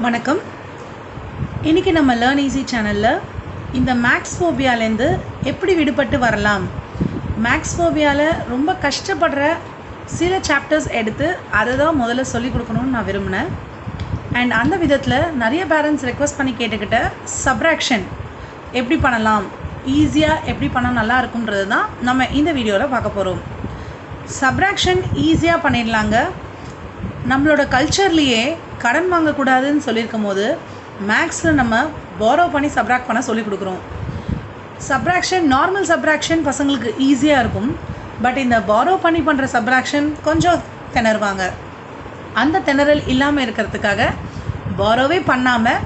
வணக்கம். இன்றைக்கி நம்ம லேர்ன் ஈஸி சேனலில் இந்த மேக்ஸ் ஃபோபியாலேருந்து எப்படி விடுபட்டு வரலாம்? மேக்ஸ் ஃபோபியாவில் ரொம்ப கஷ்டப்படுற சில சாப்டர்ஸ் எடுத்து அதை தான் முதல்ல சொல்லிக் கொடுக்கணும்னு நான் விரும்பினேன். அண்ட் அந்த விதத்தில் நிறைய பேரண்ட்ஸ் ரெக்வஸ்ட் பண்ணி கேட்டுக்கிட்ட சப்ராக்ஷன் எப்படி பண்ணலாம்? ஈஸியாக எப்படி பண்ணால் நல்லா இருக்குன்றது தான் நம்ம இந்த வீடியோவில் பார்க்க போகிறோம் சப்ராக்ஷன் ஈஸியாக பண்ணிடலாங்க. நம்மளோட கல்ச்சர்லேயே கடன் வாங்கக்கூடாதுன்னு சொல்லியிருக்கும் போது மேக்ஸில் நம்ம போரோ பண்ணி சப்ராக்ட் பண்ண சொல்லி கொடுக்குறோம். சப்ராக்ஷன் நார்மல் சப்ராக்ஷன் பசங்களுக்கு ஈஸியாக இருக்கும். பட் இந்த பாரோ பண்ணி பண்ணுற சப்ராக்ஷன் கொஞ்சம் திணறுவாங்க. அந்த திணறல் இல்லாமல் இருக்கிறதுக்காக பாரோவே பண்ணாமல்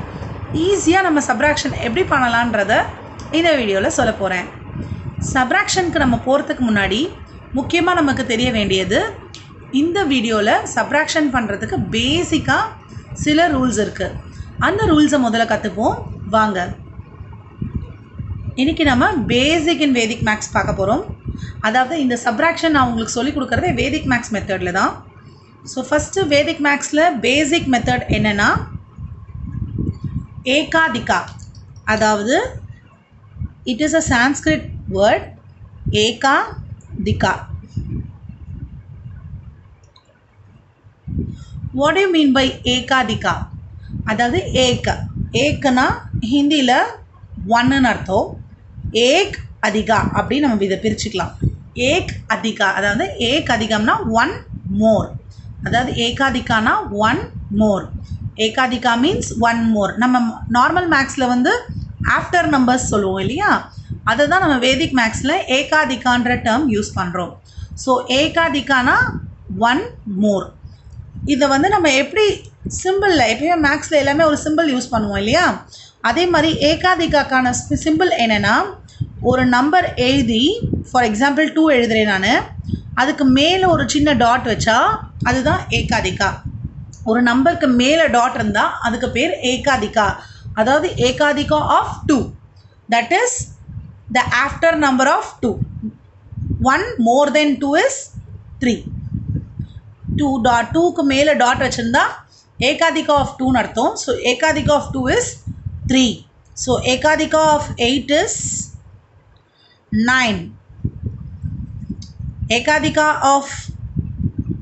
ஈஸியாக நம்ம சப்ராக்ஷன் எப்படி பண்ணலான்றத இந்த வீடியோவில் சொல்ல போகிறேன் சப்ராக்ஷனுக்கு நம்ம போகிறதுக்கு முன்னாடி முக்கியமாக நமக்கு தெரிய வேண்டியது இந்த வீடியோவில் சப்ராக்ஷன் பண்ணுறதுக்கு பேசிக்காக சில ரூல்ஸ் இருக்குது அந்த ரூல்ஸை முதல்ல கற்றுப்போம் வாங்க. இன்றைக்கி நம்ம பேசிக் இன் வேதிக் மேக்ஸ் பார்க்க போகிறோம் அதாவது இந்த சப்ராக்ஷன் நான் உங்களுக்கு சொல்லிக் கொடுக்குறதே வேதிக் மேக்ஸ் மெத்தடில் தான். ஸோ ஃபஸ்ட்டு வேதிக் மேக்ஸில் பேசிக் மெத்தட் என்னென்னா ஏகாதிகா. அதாவது it is a Sanskrit word ஏகா திகா வாட் யூ மீன் பை ஏகாதிகா? அதாவது ஏக். ஏக்னா ஹிந்தியில் ஒன்னுன்னு அர்த்தம். ஏக் அதிகா அப்படின்னு நம்ம இதை பிரிச்சுக்கலாம். ஏக் அதிகா அதாவது ஏக் அதிகம்னா ஒன் மோர் அதாவது ஏகாதிகானா ஒன் மோர் ஏகாதிகா மீன்ஸ் ஒன் மோர் நம்ம நார்மல் மேக்ஸில் வந்து ஆஃப்டர் நம்பர்ஸ் சொல்லுவோம் இல்லையா? அதை தான் நம்ம வேதிக் மேக்ஸில் ஏகாதிகான்ற டேர்ம் யூஸ் பண்ணுறோம் ஸோ ஏகாதிகானா ஒன் மோர் இதை வந்து நம்ம எப்படி சிம்பிளில் எப்பயுமே மேக்ஸில் எல்லாமே ஒரு சிம்பிள் யூஸ் பண்ணுவோம் இல்லையா? அதே மாதிரி ஏகாதிகாக்கான சிம்பிள் என்னென்னா ஒரு நம்பர் எழுதி ஃபார் எக்ஸாம்பிள் டூ எழுதுகிறேன் நான். அதுக்கு மேலே ஒரு சின்ன டாட் வச்சா அதுதான் ஏகாதிகா. ஒரு நம்பருக்கு மேலே டாட் இருந்தால் அதுக்கு பேர் ஏகாதிகா. அதாவது ஏகாதிகா of two that is the after number of two one more then two is three two dot டூக்கு மேலே டாட் வச்சுருந்தா ஏகாதிகா ஆஃப் டூன்னு அர்த்தம். So ஏகாதிகா of two is three so ஏகாதிகா of eight is nine ஏகாதிகா of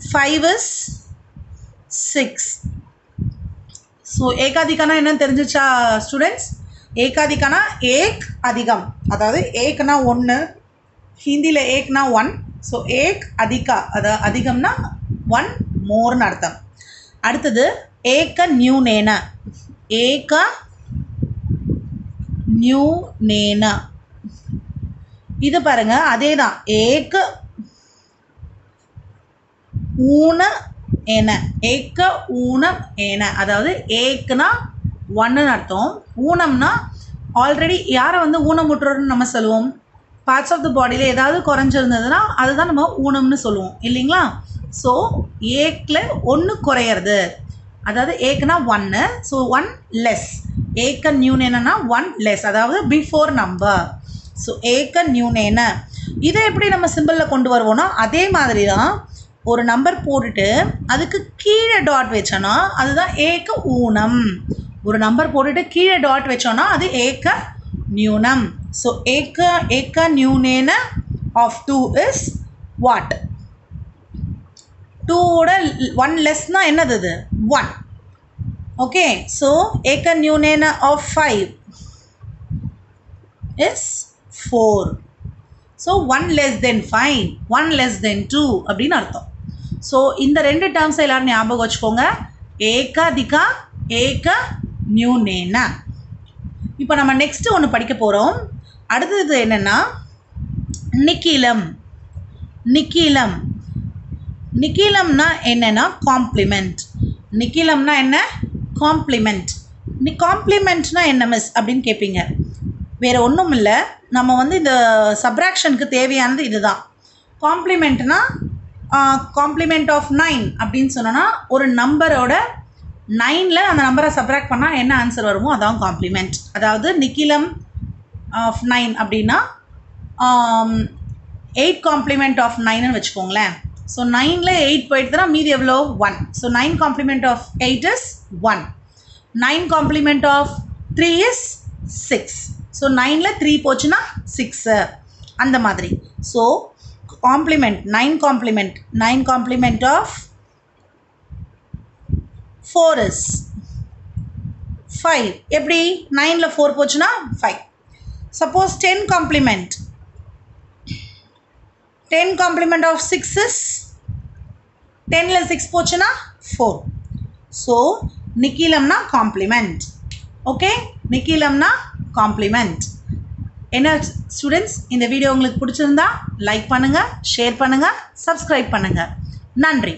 five is six so ஏகாதிகானா என்னன்னு தெரிஞ்சிச்சா students ஏகாதிகானா ஏக் அதிகம். அதாவது ஏக்னா ஒன்று ஹிந்தியில் ஏக்னா ஒன் ஸோ ஏக் அதிகா அதாவது அதிகம்னா ஒன் மோர்னு அர்த்தம். அடுத்தது ஏக்க நியூ நேன ஏக நியூ நேன இது பாருங்க அதே தான் ஏக்க ஊன ஏன ஏக்க ஊனம் ஏன அதாவது ஏக்குனா ஒன்றுன்னு அர்த்தம். ஊனம்னா ஆல்ரெடி யாரை வந்து ஊனம் ஊனமுட்டுறோன்னு நம்ம சொல்லுவோம்? பார்ட்ஸ் ஆஃப் த பாடியில் ஏதாவது குறைஞ்சிருந்ததுன்னா அதுதான் நம்ம ஊனம்னு சொல்லுவோம். இல்லைங்களா? ஸோ ஏக்கில் ஒன்று குறையிறது. அதாவது ஏக்குனா ஒன்று ஸோ ஒன் லெஸ் ஏக்க நியூனேனா ஒன் லெஸ் அதாவது பிஃபோர் நம்பர் ஸோ ஏக்க நியூனேன இதை எப்படி நம்ம சிம்பிளில் கொண்டு வருவோம்னா அதே மாதிரி தான் ஒரு நம்பர் போட்டுட்டு அதுக்கு கீழே டாட் வச்சோன்னா அதுதான் ஏக்க ஊனம். ஒரு நம்பர் போட்டுட்டு கீழே டாட் வச்சோன்னா அது ஏக்க நியூனம் ஸோ ஏக்க ஏக்க நியூனேன ஆஃப் டூ இஸ் வாட் டூவோட ஒன் லெஸ்னால் என்னது இது ஒன் ஓகே ஸோ ஏக்க நியூனேன of five is four so one less then five one less then two அப்படின்னு அர்த்தம். ஸோ இந்த ரெண்டு டேர்ம்ஸ் எல்லோரும் ஞாபகம் வச்சுக்கோங்க. ஏகாதிகா ஏக நியூனேன இப்போ நம்ம நெக்ஸ்ட்டு ஒன்று படிக்க போகிறோம் அடுத்தது என்னென்னா நிக்கிலம். நிக்கிலம். நிக்கிலம்னா என்னென்னா காம்ப்ளிமெண்ட் நிக்கிலம்னா என்ன? காம்ப்ளிமெண்ட் நீ காம்ப்ளிமெண்ட்னா என்ன மிஸ் அப்படின்னு கேட்பீங்க வேறு ஒன்றும் இல்லை. நம்ம வந்து இந்த சப்ராக்ஷனுக்கு தேவையானது இதுதான். காம்ப்ளிமெண்ட்னா காம்ப்ளிமெண்ட் ஆஃப் நைன் அப்படின்னு சொன்னோன்னா ஒரு நம்பரோட நைனில் அந்த நம்பரை சப்ராக்ட் பண்ணால் என்ன ஆன்சர் வருமோ அதான் காம்ப்ளிமெண்ட் அதாவது நிக்கிலம் ஆஃப் நைன் அப்படின்னா எயிட் காம்ப்ளிமெண்ட் ஆஃப் நைன்னு வச்சுக்கோங்களேன். ஸோ நைனில் எயிட் போயிட்டுனா மீதி எவ்வளோ? One so nine complement of eight is one nine complement of three is six so நைனில் த்ரீ போச்சுன்னா சிக்ஸு அந்த மாதிரி. So complement nine complement nine complement of four is five எப்படி? நைனில் ஃபோர் போச்சுன்னா five suppose ten complement ten complement of six is டென்னில் six போச்சுன்னா four so நிக்கிலம்னா காம்ப்ளிமெண்ட் ஓகே நிக்கிலம்னா காம்ப்ளிமெண்ட் என்ன ஸ்டூடெண்ட்ஸ் இந்த வீடியோ உங்களுக்கு பிடிச்சிருந்தா லைக் பண்ணுங்கள் ஷேர் பண்ணுங்கள் சப்ஸ்கிரைப் பண்ணுங்கள் நன்றி.